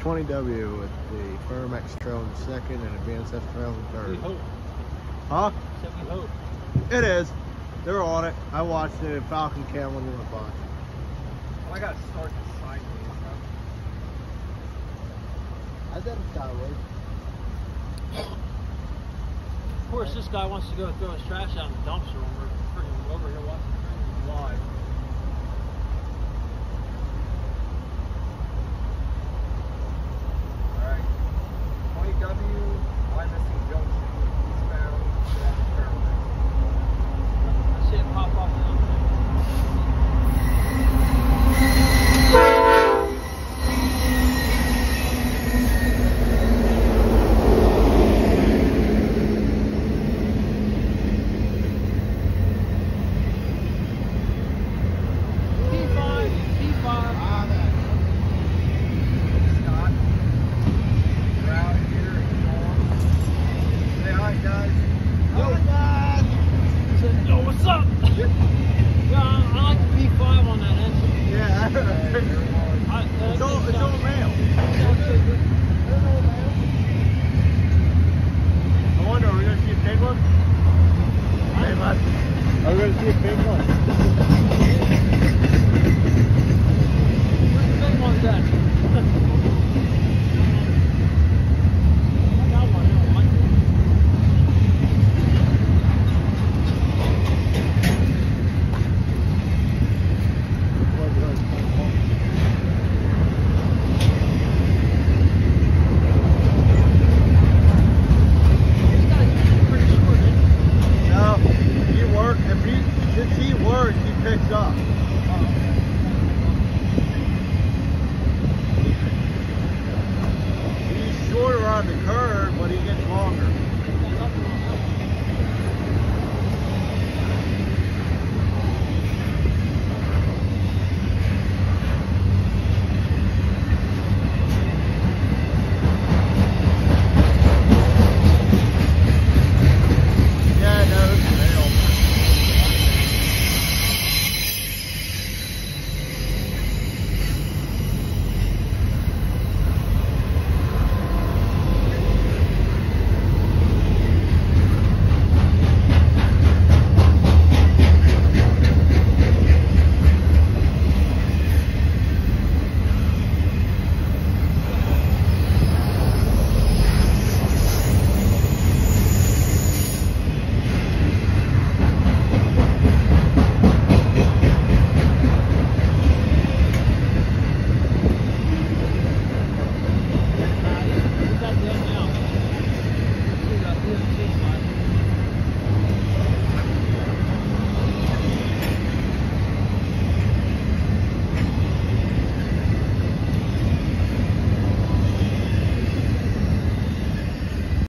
20W with the Firmax Trail in second and Advanced F Trail in We third. Huh? Said we hope. It is. They're on it. I watched it. Falcon Cam when went by. I gotta start this sideways. I did it sideways. Of course, this guy wants to go throw his trash out in the dumpster when we're freaking over here watching the live. Are we going to see a big one? Where's the big ones at? I got one, I got one. This guy's pretty short, isn't he? No, he works. If he, since he picks up. He's shorter on the curve, but he gets longer.